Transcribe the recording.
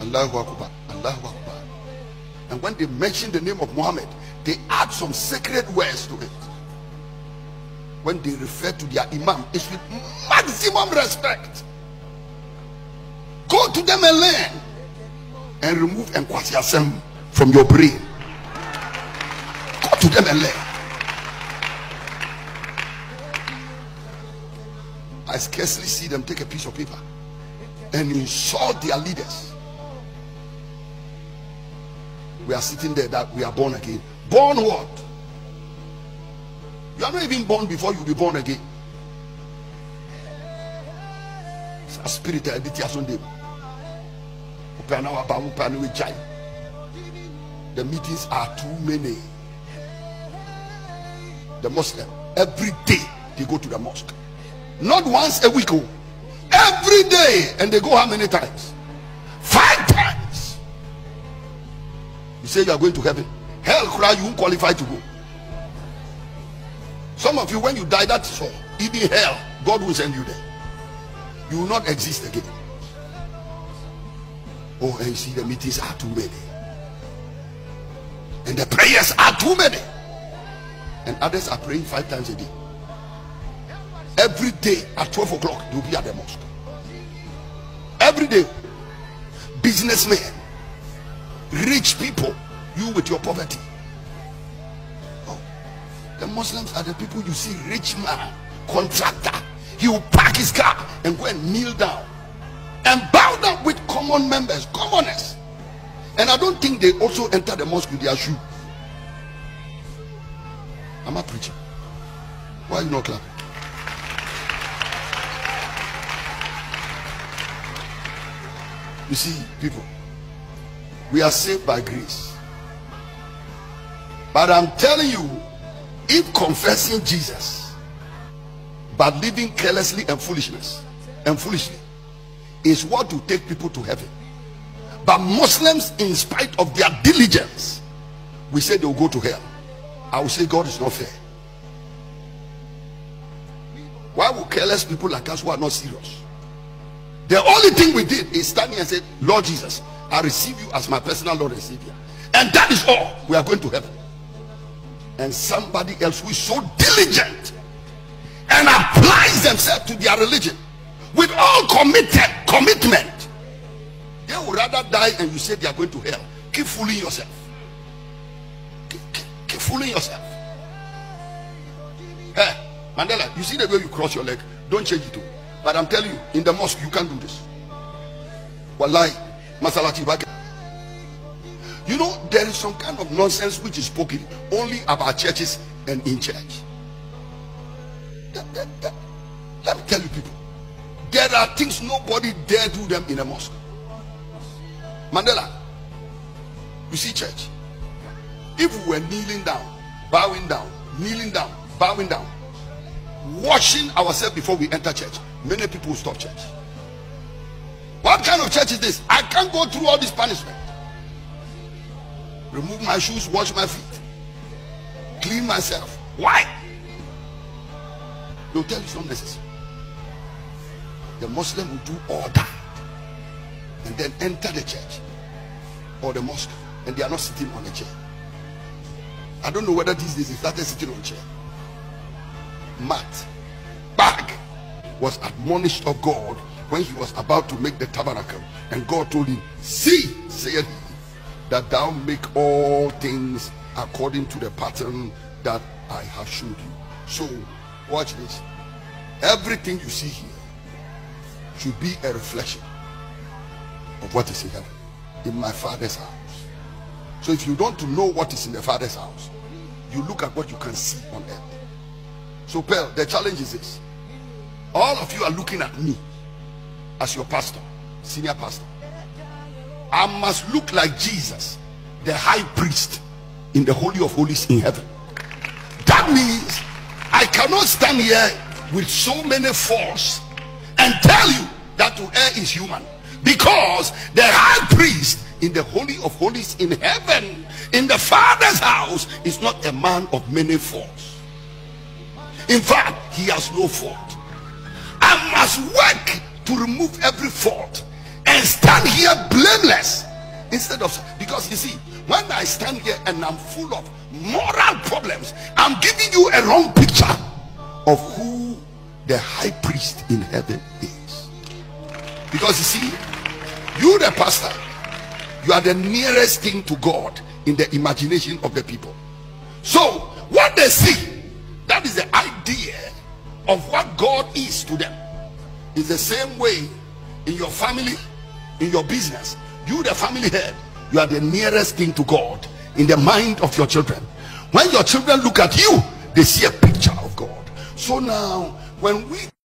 Allahu Akbar. Allahu Akbar. And when they mention the name of Muhammad, they add some sacred words to it. When they refer to their Imam, it's with maximum respect. Go to them and learn. And remove Nkwasiasem from your brain. Go to them and learn. I scarcely see them take a piece of paper and insult their leaders. We are sitting there that we are born again. Born what? You are not even born before you be born again. A spirit that it has on them. The meetings are too many. The Muslim every day they go to the mosque. Not once a week. oh. Every day. And they go how many times? You say you are going to heaven. Hell cry, you won't qualify to go. Some of you, when you die, that's all. Even hell, God will send you there. You will not exist again. Oh, and you see, the meetings are too many. And the prayers are too many. And others are praying five times a day. Every day at 12 o'clock, you'll be at the mosque. Every day. Businessmen, rich people, you with your poverty. Oh, the Muslims are the people you see, rich man, contractor. He will park his car and go and kneel down and bow down with common members, commoners. And I don't think they also enter the mosque with their shoe. I'm a preacher. Why are you not clapping? You see, people, we are saved by grace. But I'm telling you, if confessing Jesus, but living carelessly and foolishness and foolishly is what will take people to heaven. But Muslims, in spite of their diligence, we say they will go to hell. I will say God is not fair. Why will careless people like us who are not serious? The only thing we did is stand here and say, Lord Jesus, I receive you as my personal Lord and Savior. And that is all. We are going to heaven. And somebody else who is so diligent and applies themselves to their religion with all committed commitment, they would rather die and you say they are going to hell. Keep fooling yourself. Keep, keep, fooling yourself. Hey, Mandela, you see the way you cross your leg, don't change it too. But I'm telling you, in the mosque, you can't do this. Wallahi, You know, there is some kind of nonsense which is spoken only about churches and in church. Let, me tell you, people, there are things nobody dare do them in a mosque. Mandela, you see, church, if we were kneeling down, bowing down, kneeling down, bowing down, washing ourselves before we enter church, many people stop church. What kind of church is this? I can't go through all this punishment. Remove my shoes, wash my feet, clean myself. Why? They'll tell you it's not necessary. The Muslim will do all that and then enter the church or the mosque and they are not sitting on a chair. I don't know whether these days they started sitting on chair. Matt Bag was admonished of God when he was about to make the tabernacle, and God told him, See, said he, that thou make all things according to the pattern that I have showed you. So, watch this. Everything you see here should be a reflection of what is in heaven, in my father's house. So, if you don't know what is in the father's house, you look at what you can see on earth. So, Pearl, the challenge is this. All of you are looking at me as your pastor, senior pastor. I must look like Jesus, the high priest in the Holy of Holies in heaven. That means I cannot stand here with so many faults and tell you that to err is human. Because the high priest in the Holy of Holies in heaven, in the Father's house, is not a man of many faults. In fact, he has no fault. I must work to remove every fault and stand here blameless instead of because you see when i stand here and i'm full of moral problems i'm giving you a wrong picture of who the high priest in heaven is. Because you see you the pastor you are the nearest thing to god in the imagination of the people. So what they see that is the idea of what god is to them is the same way in your family in your business. You the family head you are the nearest thing to god in the mind of your children. When your children look at you they see a picture of god. So now when we